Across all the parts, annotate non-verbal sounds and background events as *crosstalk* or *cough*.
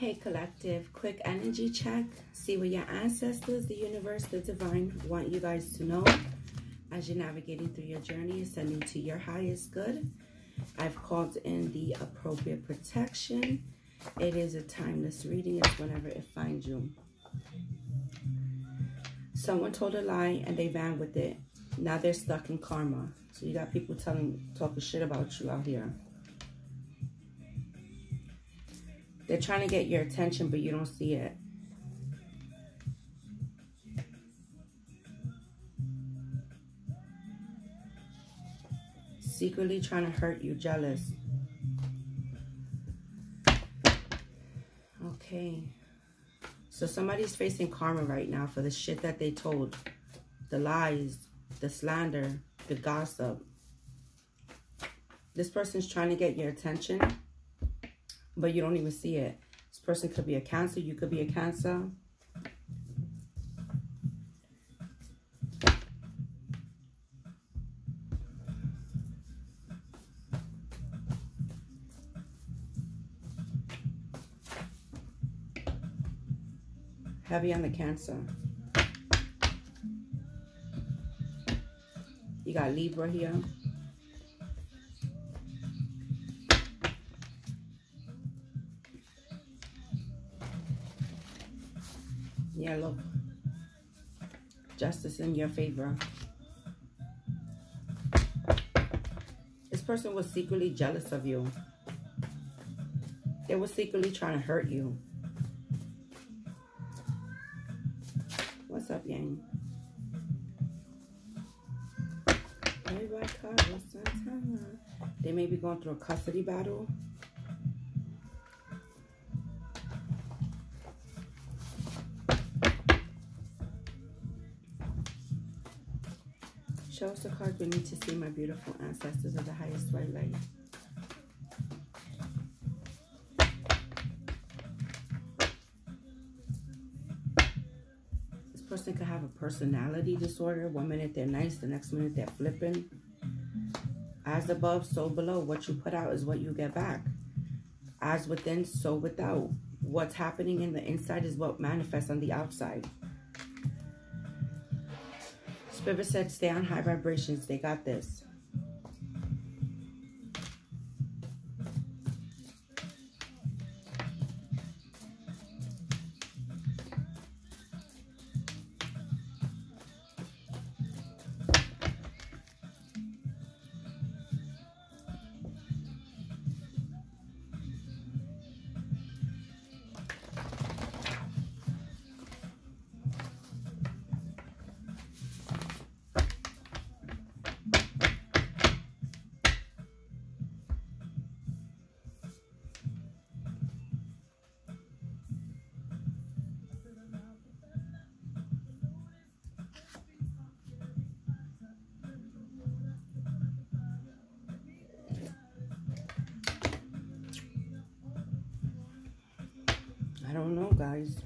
Hey Collective, quick energy check. See what your ancestors, the universe, the divine want you guys to know as you're navigating through your journey, ascending to your highest good. I've called in the appropriate protection. It is a timeless reading. It's whenever it finds you. Someone told a lie and they ran with it. Now they're stuck in karma. So you got people telling, talking shit about you out here. They're trying to get your attention, but you don't see it. Secretly trying to hurt you, jealous. Okay. So somebody's facing karma right now for the shit that they told. The lies, the slander, the gossip. This person's trying to get your attention but you don't even see it. This person could be a cancer. You could be a cancer. Heavy on the cancer. You got Libra here. Yeah, look. Justice in your favor. This person was secretly jealous of you. They were secretly trying to hurt you. What's up, Yang? They may be going through a custody battle. Show us the cards we need to see, my beautiful ancestors of the highest white light. This person could have a personality disorder. One minute they're nice, the next minute they're flipping. As above, so below. What you put out is what you get back. As within, so without. What's happening in the inside is what manifests on the outside. Spirit said stay on high vibrations. They got this. I don't know, guys.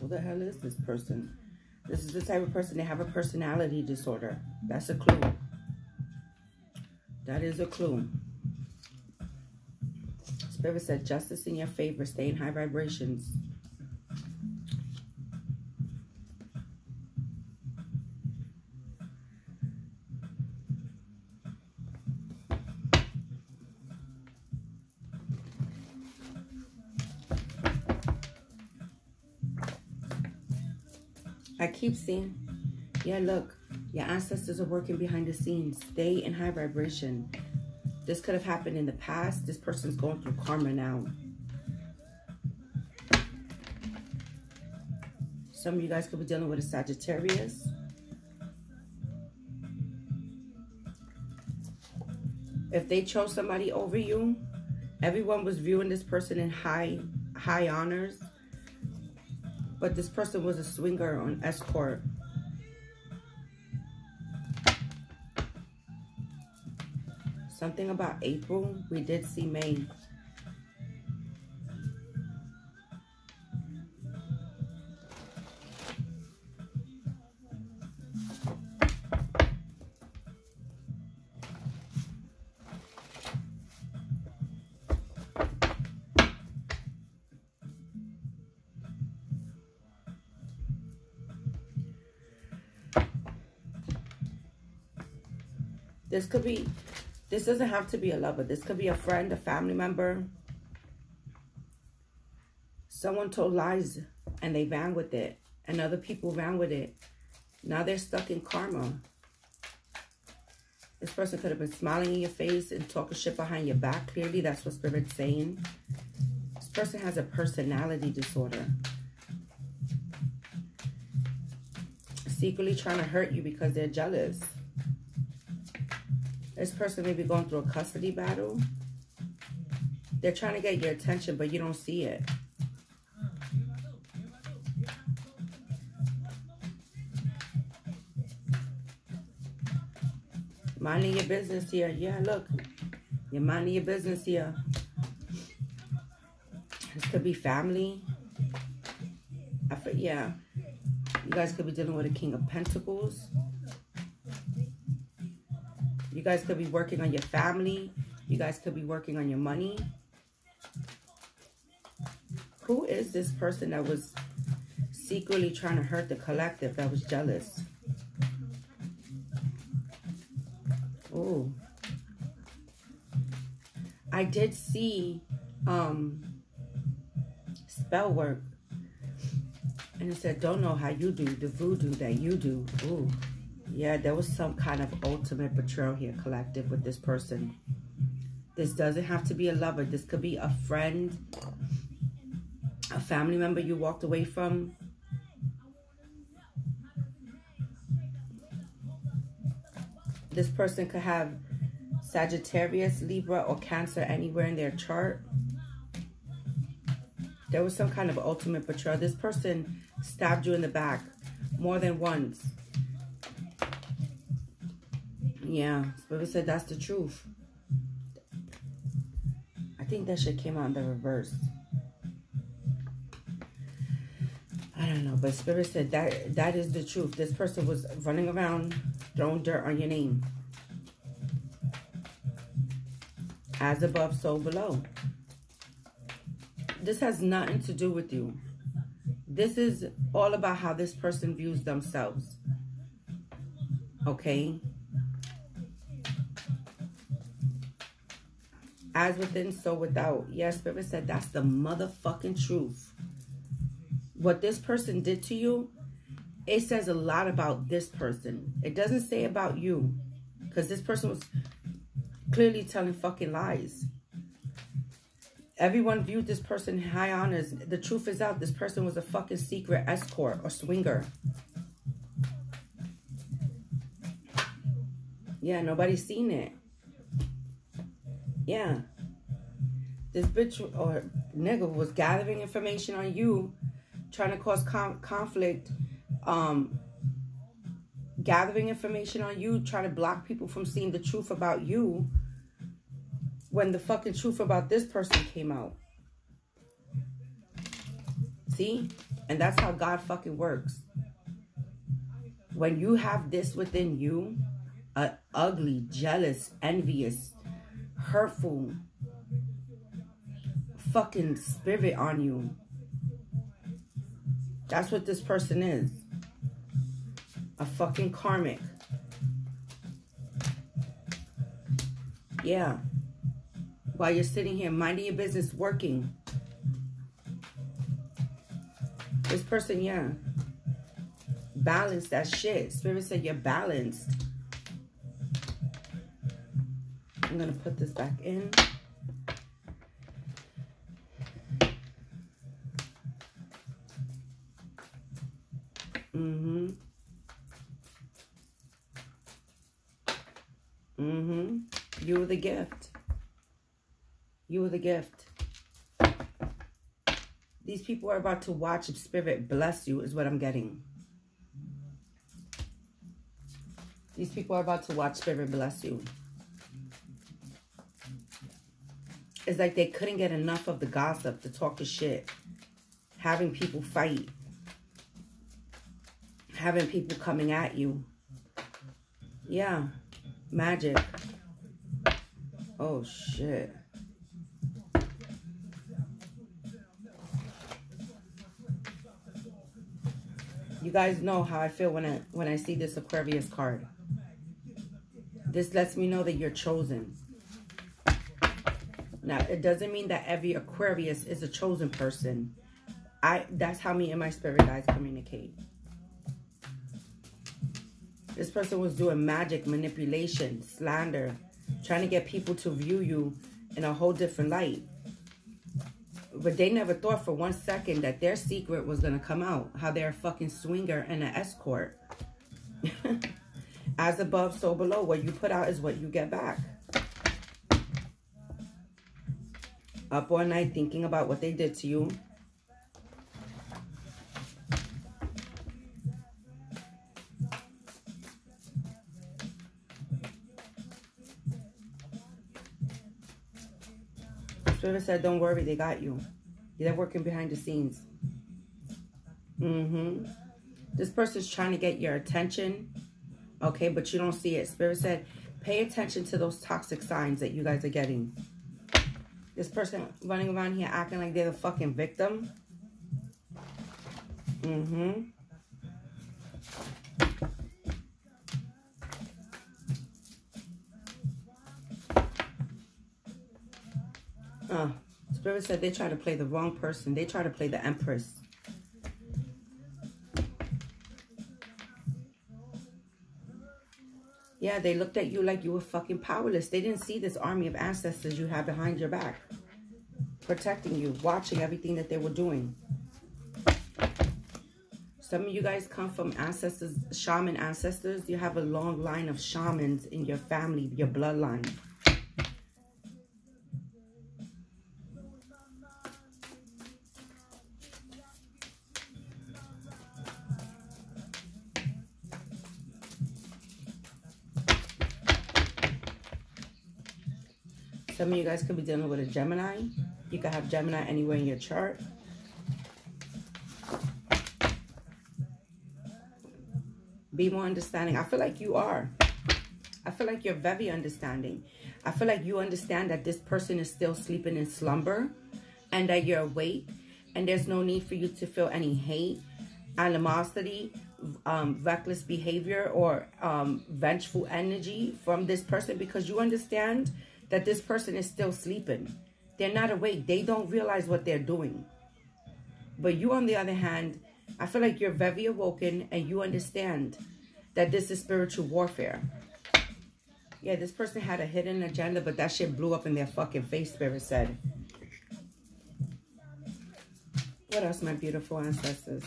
Who the hell is this person? This is the type of person, they have a personality disorder. That's a clue. That is a clue. Spirit said, justice in your favor. Stay in high vibrations. Keep seeing, yeah, look, your ancestors are working behind the scenes. Stay in high vibration. This could have happened in the past. This person's going through karma now. Some of you guys could be dealing with a Sagittarius. If they chose somebody over you, everyone was viewing this person in high high honors. But this person was a swinger on escort. Something about April. We did see May. This could be, this doesn't have to be a lover. This could be a friend, a family member. Someone told lies and they ran with it. And other people ran with it. Now they're stuck in karma. This person could have been smiling in your face and talking shit behind your back. Clearly, that's what Spirit's saying. This person has a personality disorder. Secretly trying to hurt you because they're jealous. This person may be going through a custody battle. They're trying to get your attention, but you don't see it. Minding your business here. Yeah, look. You're minding your business here. This could be family. I feel, yeah. You guys could be dealing with a King of Pentacles. Guys could be working on your family. You guys could be working on your money. Who is this person that was secretly trying to hurt the collective that was jealous? Oh. I did see um, spell work. And it said, don't know how you do the voodoo that you do. Ooh. Yeah, there was some kind of ultimate betrayal here, collective, with this person. This doesn't have to be a lover. This could be a friend, a family member you walked away from. This person could have Sagittarius, Libra, or Cancer anywhere in their chart. There was some kind of ultimate betrayal. This person stabbed you in the back more than once. Yeah, Spirit said that's the truth. I think that shit came out in the reverse. I don't know, but Spirit said that that is the truth. This person was running around throwing dirt on your name. As above, so below. This has nothing to do with you. This is all about how this person views themselves. Okay? As within, so without. Yes, Spirit said that's the motherfucking truth. What this person did to you, it says a lot about this person. It doesn't say about you. Because this person was clearly telling fucking lies. Everyone viewed this person high honors. The truth is out. This person was a fucking secret escort or swinger. Yeah, nobody's seen it. Yeah. This bitch or nigga was gathering information on you, trying to cause conflict, um, gathering information on you, trying to block people from seeing the truth about you when the fucking truth about this person came out. See? And that's how God fucking works. When you have this within you, a ugly, jealous, envious, hurtful fucking spirit on you. That's what this person is. A fucking karmic. Yeah. While you're sitting here minding your business, working. This person, yeah. Balance that shit. Spirit said you're balanced. I'm going to put this back in. Mm-hmm. Mm-hmm. You were the gift. You were the gift. These people are about to watch Spirit bless you is what I'm getting. These people are about to watch Spirit bless you. It's like they couldn't get enough of the gossip, the talk of shit, having people fight, having people coming at you. Yeah, magic. Oh, shit. You guys know how I feel when I when I see this Aquarius card. This lets me know that you're chosen. Now, it doesn't mean that every Aquarius is a chosen person. I That's how me and my spirit guides communicate. This person was doing magic, manipulation, slander, trying to get people to view you in a whole different light. But they never thought for one second that their secret was going to come out. How they're a fucking swinger and an escort. *laughs* As above, so below. What you put out is what you get back. Up all night thinking about what they did to you. Spirit said, don't worry, they got you. They're working behind the scenes. Mm-hmm. This person's trying to get your attention, okay, but you don't see it. Spirit said, pay attention to those toxic signs that you guys are getting. This person running around here acting like they're the fucking victim. Mm-hmm. Uh, Spirit said they try to play the wrong person. They try to play the Empress. Yeah, they looked at you like you were fucking powerless. They didn't see this army of ancestors you have behind your back. Protecting you, watching everything that they were doing. Some of you guys come from ancestors, shaman ancestors. You have a long line of shamans in your family, your bloodline. Some of you guys could be dealing with a Gemini. You could have Gemini anywhere in your chart. Be more understanding. I feel like you are. I feel like you're very understanding. I feel like you understand that this person is still sleeping in slumber and that you're awake and there's no need for you to feel any hate, animosity, um, reckless behavior or um, vengeful energy from this person because you understand that this person is still sleeping. They're not awake. They don't realize what they're doing. But you, on the other hand, I feel like you're very awoken and you understand that this is spiritual warfare. Yeah, this person had a hidden agenda, but that shit blew up in their fucking face, Spirit said. What else, my beautiful ancestors?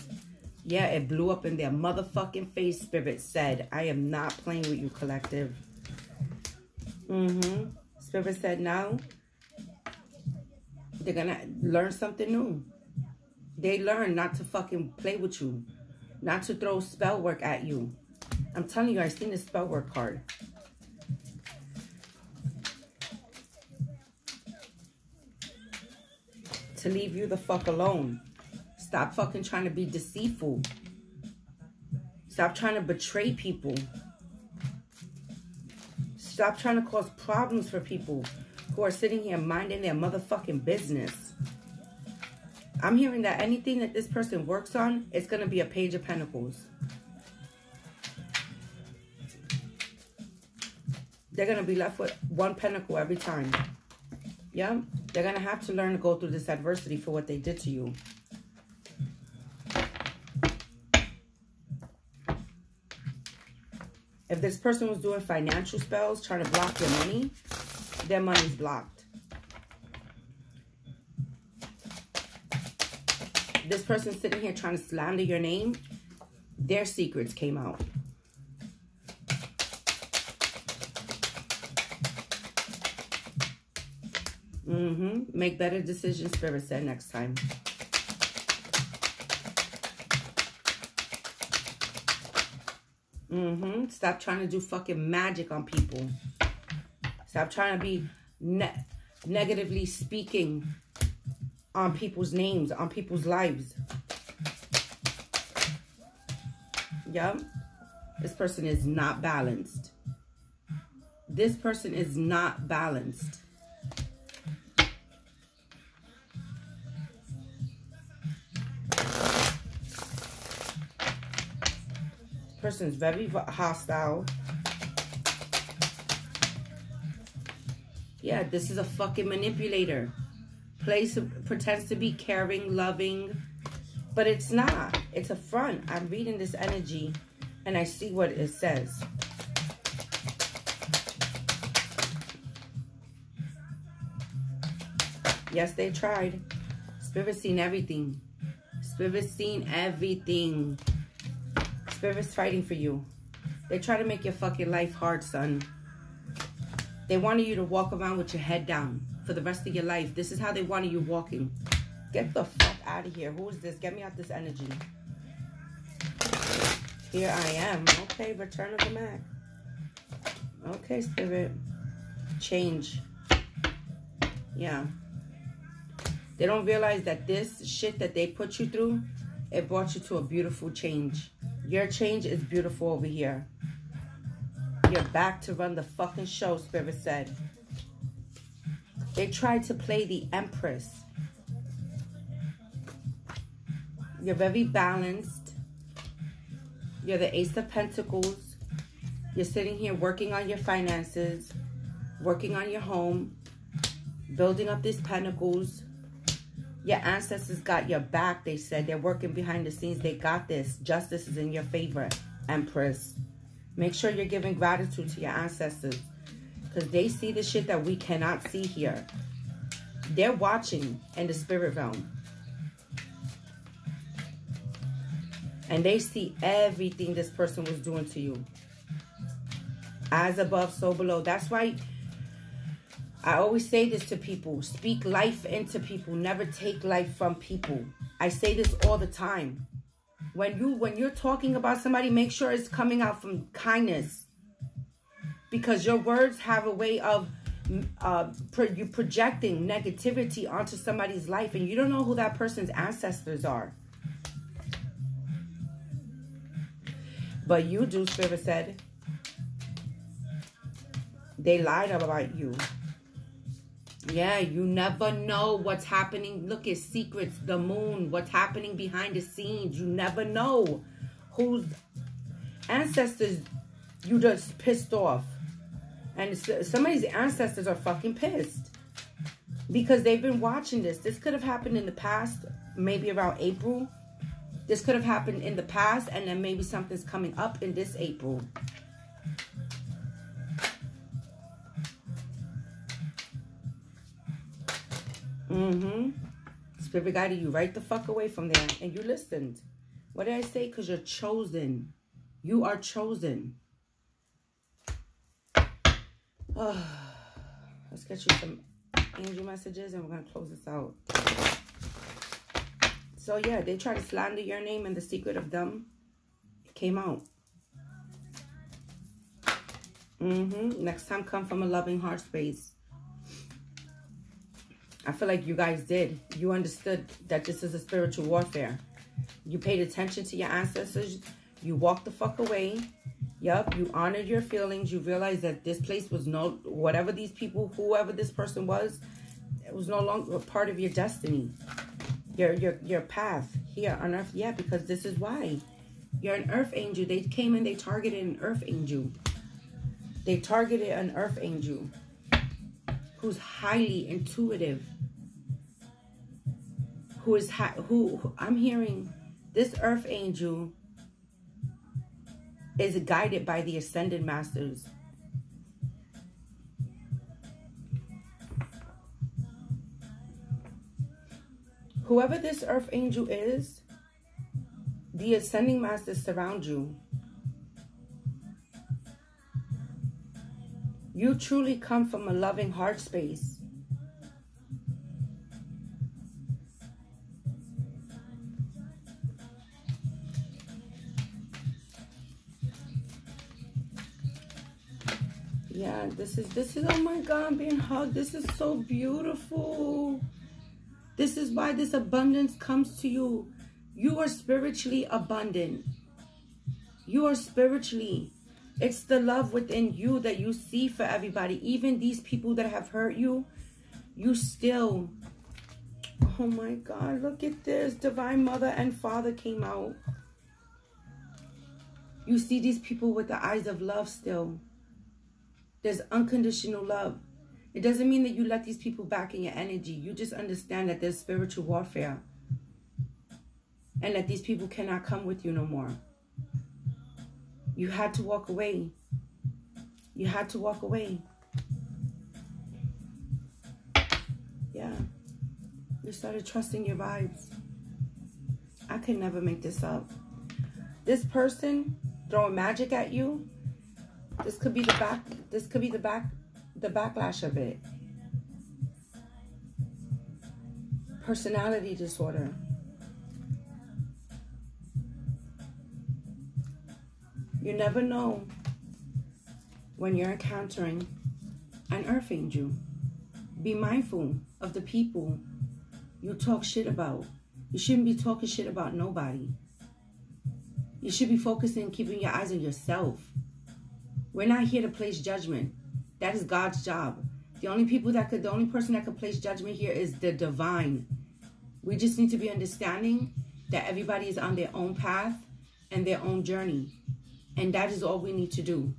Yeah, it blew up in their motherfucking face, Spirit said. I am not playing with you, collective. Mm-hmm. Spirit said now they're going to learn something new. They learn not to fucking play with you. Not to throw spell work at you. I'm telling you, I seen the spell work card. To leave you the fuck alone. Stop fucking trying to be deceitful. Stop trying to betray people. Stop trying to cause problems for people who are sitting here minding their motherfucking business. I'm hearing that anything that this person works on is going to be a page of pentacles. They're going to be left with one pentacle every time. Yeah? They're going to have to learn to go through this adversity for what they did to you. If this person was doing financial spells, trying to block your money, their money's blocked. This person sitting here trying to slander your name, their secrets came out. Mm-hmm. Make better decisions, Spirit said next time. Mm-hmm. Stop trying to do fucking magic on people. Stop trying to be ne negatively speaking on people's names, on people's lives. Yep. This person is not balanced. This person is not balanced. Person's very hostile. Yeah, this is a fucking manipulator. Plays pretends to be caring, loving, but it's not. It's a front. I'm reading this energy and I see what it says. Yes, they tried. Spirit seen everything. Spirit seen everything. Spirit's fighting for you. They try to make your fucking life hard, son. They wanted you to walk around with your head down for the rest of your life. This is how they wanted you walking. Get the fuck out of here. Who is this? Get me out this energy. Here I am. Okay, return of the Mack. Okay, spirit. Change. Yeah. They don't realize that this shit that they put you through, it brought you to a beautiful change. Your change is beautiful over here. You're back to run the fucking show, Spirit said. They tried to play the Empress. You're very balanced. You're the Ace of Pentacles. You're sitting here working on your finances, working on your home, building up these pentacles. Your ancestors got your back, they said. They're working behind the scenes. They got this. Justice is in your favor, Empress. Make sure you're giving gratitude to your ancestors because they see the shit that we cannot see here. They're watching in the spirit realm. And they see everything this person was doing to you. As above, so below. That's why I always say this to people. Speak life into people. Never take life from people. I say this all the time. When you when you're talking about somebody, make sure it's coming out from kindness. Because your words have a way of uh, pro you projecting negativity onto somebody's life and you don't know who that person's ancestors are. But you do, Spirit said. They lied about you. Yeah, you never know what's happening. Look at secrets, the moon, what's happening behind the scenes. You never know whose ancestors you just pissed off. And somebody's ancestors are fucking pissed. Because they've been watching this. This could have happened in the past, maybe around April. This could have happened in the past, and then maybe something's coming up in this April. Mm-hmm. Spirit guided you right the fuck away from there, and you listened. What did I say? Because you're chosen. You are chosen. Oh, *sighs* let's get you some angel messages, and we're going to close this out. So yeah, they try to slander your name and the secret of them came out. Mm-hmm. Next time, come from a loving heart space. I feel like you guys did. You understood that this is a spiritual warfare. You paid attention to your ancestors. You walked the fuck away. Yup, you honored your feelings. You realized that this place was no, whatever these people, whoever this person was, it was no longer part of your destiny your your your path here on earth. Yeah, because this is why. You're an earth angel. They came and they targeted an earth angel. They targeted an earth angel who's highly intuitive. Who is who, who I'm hearing this earth angel is guided by the ascended masters Whoever this earth angel is, the ascending masters surround you. You truly come from a loving heart space. Yeah, this is, this is, oh my God, I'm being hugged. This is so beautiful. This is why this abundance comes to you. You are spiritually abundant. You are spiritually. It's the love within you that you see for everybody. Even these people that have hurt you, you still... Oh my God, look at this. Divine Mother and Father came out. You see these people with the eyes of love still. There's unconditional love. It doesn't mean that you let these people back in your energy. You just understand that there's spiritual warfare. And that these people cannot come with you no more. You had to walk away. You had to walk away. Yeah. You started trusting your vibes. I could never make this up. This person throwing magic at you, this could be the back, this could be the back, the backlash of it. Personality disorder. You never know when you're encountering an earth angel. Be mindful of the people you talk shit about. You shouldn't be talking shit about nobody. You should be focusing, keeping your eyes on yourself. We're not here to place judgment. That is God's job. The only people that could, the only person that could place judgment here is the divine. We just need to be understanding that everybody is on their own path and their own journey. And that is all we need to do.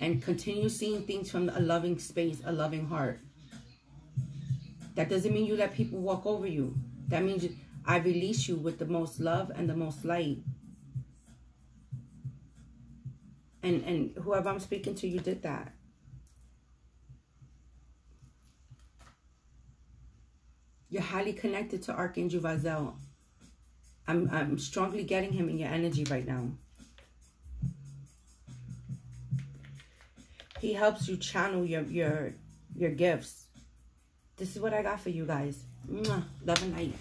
And continue seeing things from a loving space, a loving heart. That doesn't mean you let people walk over you. That means I release you with the most love and the most light. And and whoever I'm speaking to, you did that. You're highly connected to Archangel Raziel. I'm I'm strongly getting him in your energy right now. He helps you channel your your your gifts. This is what I got for you guys. Love and light.